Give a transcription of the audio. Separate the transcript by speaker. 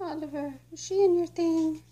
Speaker 1: Oliver, is she in your thing?